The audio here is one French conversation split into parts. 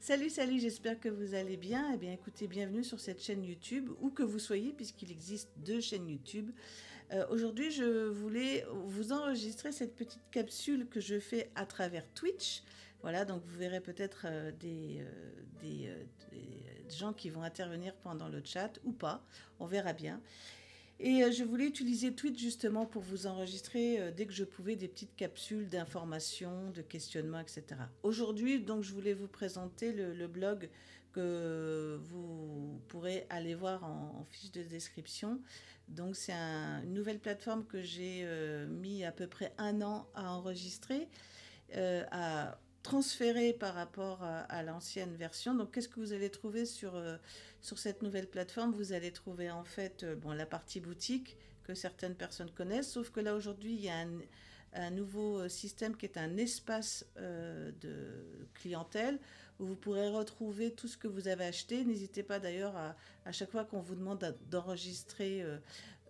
Salut, salut, j'espère que vous allez bien. Eh bien, écoutez, bienvenue sur cette chaîne YouTube, où que vous soyez, puisqu'il existe deux chaînes YouTube. Euh, aujourd'hui, je voulais vous enregistrer cette petite capsule que je fais à travers Twitch. Voilà, donc vous verrez peut-être euh, des, euh, des, des gens qui vont intervenir pendant le chat ou pas. On verra bien. Et euh, je voulais utiliser Twitch justement pour vous enregistrer euh, dès que je pouvais des petites capsules d'informations, de questionnements, etc. Aujourd'hui, donc, je voulais vous présenter le, blog que vous pourrez aller voir en, fiche de description. Donc, c'est une nouvelle plateforme que j'ai euh, mis à peu près un an à enregistrer, transféré par rapport à, l'ancienne version. Donc, qu'est-ce que vous allez trouver sur, euh, cette nouvelle plateforme? Vous allez trouver en fait euh, la partie boutique que certaines personnes connaissent, sauf que là aujourd'hui, il y a un, un nouveau euh, système qui est un espace de clientèle où vous pourrez retrouver tout ce que vous avez acheté. N'hésitez pas d'ailleurs à, à, chaque fois qu'on vous demande d'enregistrer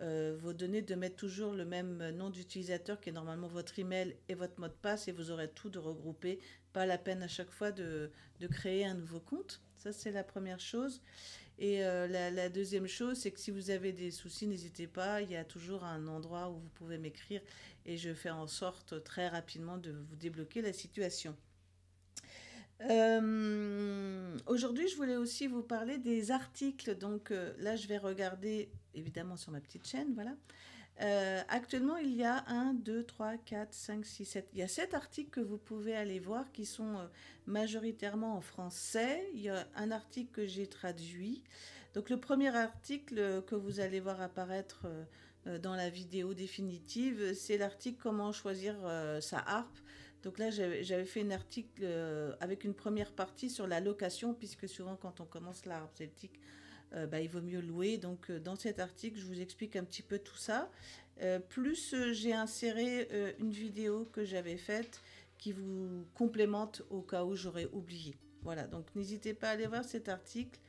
euh, vos données, de mettre toujours le même nom d'utilisateur qui est normalement votre email et votre mot de passe et vous aurez tout de regrouper. Pas la peine à chaque fois de, de créer un nouveau compte. Ça, c'est la première chose. Et euh, la, deuxième chose, c'est que si vous avez des soucis, n'hésitez pas. Il y a toujours un endroit où vous pouvez m'écrire et je fais en sorte très rapidement de vous débloquer la situation. Euh, Aujourd'hui, je voulais aussi vous parler des articles. Donc euh, là, je vais regarder évidemment sur ma petite chaîne, voilà. Euh, actuellement, il y a 1, 2, 3, 4, 5, 6, 7. Il y a 7 articles que vous pouvez aller voir qui sont euh, majoritairement en français. Il y a un article que j'ai traduit. Donc le premier article que vous allez voir apparaître euh, dans la vidéo définitive, c'est l'article Comment choisir sa harpe. Donc là, j'avais fait un article avec une première partie sur la location, puisque souvent quand on commence la harpe celtique, euh, bah, il vaut mieux louer. Donc euh, dans cet article, je vous explique un petit peu tout ça. Euh, plus j'ai inséré une vidéo que j'avais faite qui vous complémente au cas où j'aurais oublié. Voilà, donc n'hésitez pas à aller voir cet article.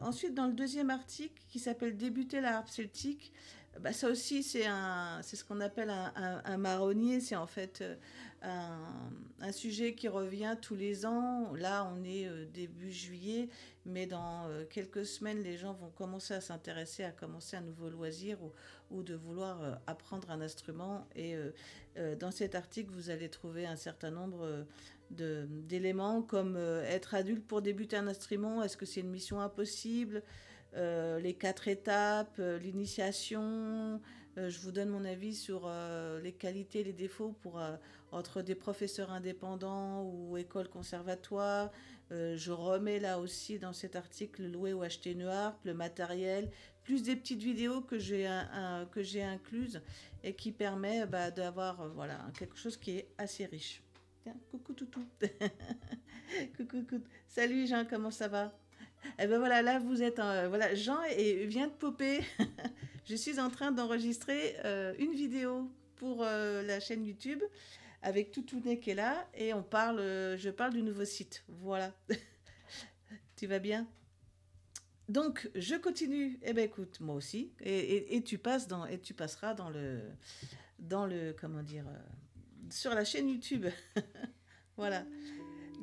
ensuite, dans le deuxième article qui s'appelle Débuter la harpe celtique, bah, ça aussi, c'est ce qu'on appelle un, un, un marronnier. C'est en fait un, sujet qui revient tous les ans. Là, on est euh, début juillet, mais dans euh, quelques semaines, les gens vont commencer à s'intéresser à commencer un nouveau loisir ou, de vouloir euh, apprendre un instrument. Et dans cet article, vous allez trouver un certain nombre d'éléments comme être adulte pour débuter un instrument. Est-ce que c'est une mission impossible les quatre étapes, l'initiation. Je vous donne mon avis sur les qualités et les défauts pour, entre des professeurs indépendants ou écoles conservatoires. je remets là aussi dans cet article louer ou acheter une harpe, le matériel, plus des petites vidéos que j'ai incluses et qui permet bah, d'avoir voilà quelque chose qui est assez riche. Tiens, coucou toutou. coucou, coucou. Salut Jean, comment ça va? Eh ben voilà, là vous êtes, euh, voilà, Jean et vient de popper. je suis en train d'enregistrer euh, une vidéo pour euh, la chaîne YouTube avec Toutounet qui est là et on parle, euh, je parle du nouveau site. Voilà. tu vas bien? Donc je continue. Eh ben écoute, moi aussi. Et, et, et, tu passes dans, et tu passeras dans le, dans le, comment dire, euh, sur la chaîne YouTube. voilà.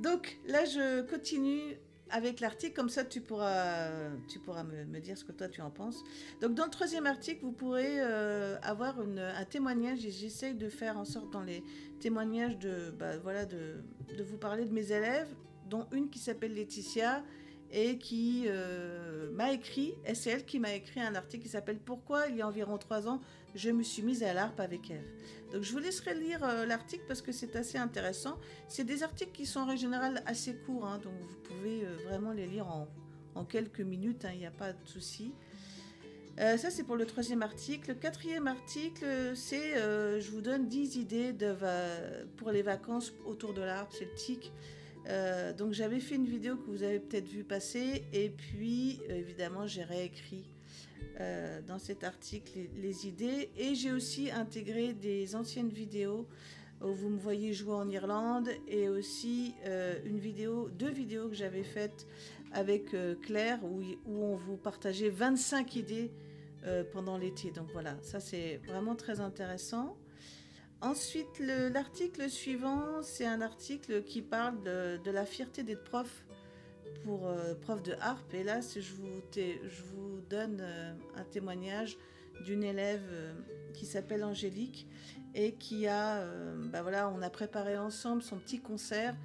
Donc là je continue avec l'article, comme ça tu pourras, tu pourras me, dire ce que toi tu en penses. Donc dans le troisième article, vous pourrez euh, avoir un témoignage et j'essaye de faire en sorte dans les témoignages de, bah, voilà, de vous parler de mes élèves, dont une qui s'appelle Laetitia et qui euh, m'a écrit, et c'est elle qui m'a écrit un article qui s'appelle Pourquoi il y a environ trois ans je me suis mise à l'harpe avec Eve? Donc je vous laisserai lire euh, l'article parce que c'est assez intéressant. C'est des articles qui sont en général assez courts, hein, donc vous pouvez euh, vraiment les lire en, en quelques minutes, il hein, n'y a pas de souci. Ça, c'est pour le troisième article. Le quatrième article, c'est je vous donne 10 idées pour les vacances autour de l'harpe celtique. Euh, donc, j'avais fait une vidéo que vous avez peut-être vu passer, et puis évidemment, j'ai réécrit euh, dans cet article les, idées et j'ai aussi intégré des anciennes vidéos où vous me voyez jouer en Irlande et aussi euh, une vidéo, deux vidéos que j'avais faites avec euh, Claire où, on vous partageait 25 idées euh, pendant l'été. Donc voilà, ça c'est vraiment très intéressant. Ensuite, l'article suivant, c'est un article qui parle de, la fierté d'être prof pour euh, prof de harpe. Et là, je vous, donne euh, un témoignage d'une élève euh, qui s'appelle Angélique et qui a, bah voilà, on a préparé ensemble son petit concert.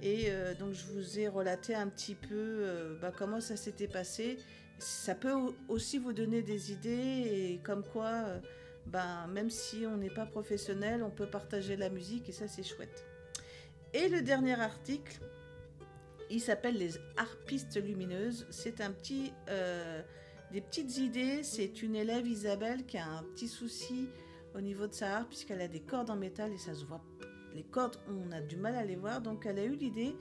Et donc, je vous ai relaté un petit peu bah, comment ça s'était passé. Ça peut aussi vous donner des idées et comme quoi ben, même si on n'est pas professionnel, on peut partager la musique et ça c'est chouette. Et le dernier article, il s'appelle les harpistes lumineuses. C'est un petit, euh, des petites idées. C'est une élève Isabelle qui a un petit souci au niveau de sa harpe puisqu'elle a des cordes en métal et ça se voit. Les cordes, on a du mal à les voir. Donc elle a eu l'idée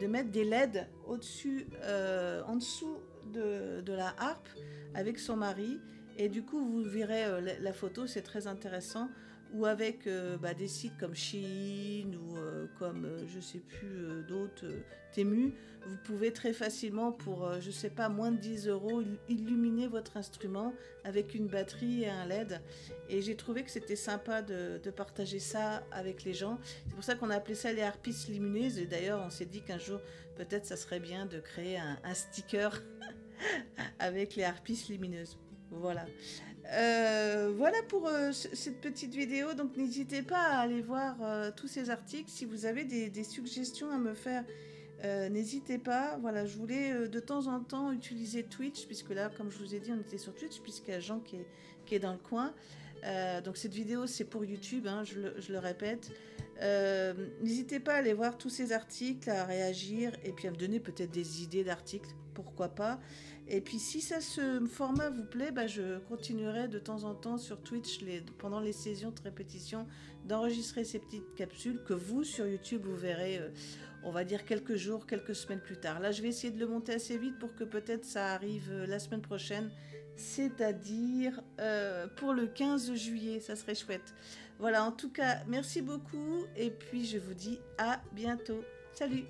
de mettre des LED au-dessus, euh, en dessous de, de la harpe avec son mari. Et du coup, vous verrez euh, la, photo, c'est très intéressant. Ou avec euh, bah, des sites comme Shein ou euh, comme, je sais plus, d'autres, Temu, vous pouvez très facilement, pour, je sais pas, moins de 10 euros, illuminer votre instrument avec une batterie et un LED. Et j'ai trouvé que c'était sympa de, partager ça avec les gens. C'est pour ça qu'on a appelé ça les harpistes lumineuses. Et d'ailleurs, on s'est dit qu'un jour, peut-être, ça serait bien de créer un, un sticker avec les harpistes lumineuses. Voilà. Euh, voilà pour euh, cette petite vidéo. Donc n'hésitez pas à aller voir euh, tous ces articles. Si vous avez des, suggestions à me faire, n'hésitez pas. Voilà, je voulais de temps en temps utiliser Twitch, puisque là, comme je vous ai dit, on était sur Twitch, puisqu'il y a Jean qui est, dans le coin. donc cette vidéo, c'est pour YouTube, hein, je, le, répète. N'hésitez pas à aller voir tous ces articles, à réagir, et puis à me donner peut-être des idées d'articles, pourquoi pas. Et puis si ça, ce format vous plaît, bah, je continuerai de temps en temps sur Twitch pendant les sessions de répétition d'enregistrer ces petites capsules que vous sur YouTube vous verrez, euh, on va dire quelques jours, quelques semaines plus tard. Là je vais essayer de le monter assez vite pour que peut-être ça arrive euh, la semaine prochaine, c'est-à-dire euh, pour le 15 juillet, ça serait chouette. Voilà, en tout cas, merci beaucoup et puis je vous dis à bientôt. Salut